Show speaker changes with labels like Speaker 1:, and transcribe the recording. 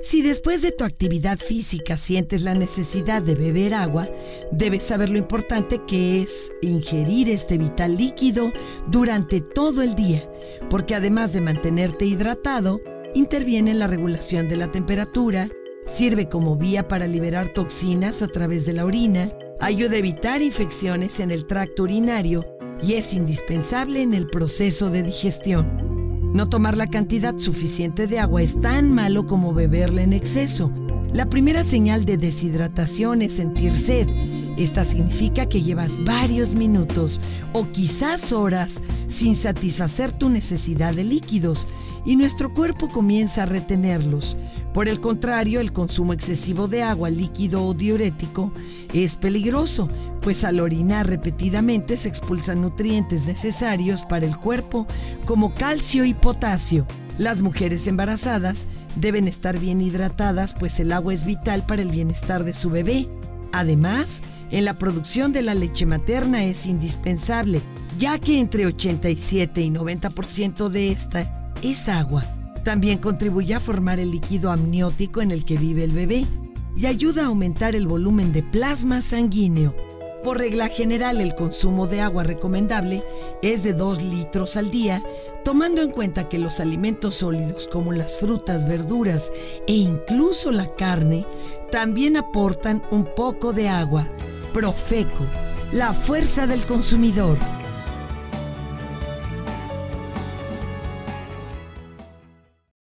Speaker 1: Si después de tu actividad física sientes la necesidad de beber agua, debes saber lo importante que es ingerir este vital líquido durante todo el día, porque además de mantenerte hidratado, interviene en la regulación de la temperatura, sirve como vía para liberar toxinas a través de la orina, ayuda a evitar infecciones en el tracto urinario y es indispensable en el proceso de digestión. No tomar la cantidad suficiente de agua es tan malo como beberla en exceso. La primera señal de deshidratación es sentir sed. Esta significa que llevas varios minutos o quizás horas sin satisfacer tu necesidad de líquidos y nuestro cuerpo comienza a retenerlos. Por el contrario, el consumo excesivo de agua, líquido o diurético es peligroso, pues al orinar repetidamente se expulsan nutrientes necesarios para el cuerpo como calcio y potasio. Las mujeres embarazadas deben estar bien hidratadas, pues el agua es vital para el bienestar de su bebé. Además, en la producción de la leche materna es indispensable, ya que entre 87 y 90% de esta es agua. También contribuye a formar el líquido amniótico en el que vive el bebé y ayuda a aumentar el volumen de plasma sanguíneo. Por regla general, el consumo de agua recomendable es de 2 litros al día, tomando en cuenta que los alimentos sólidos como las frutas, verduras e incluso la carne también aportan un poco de agua. Profeco, la fuerza del consumidor.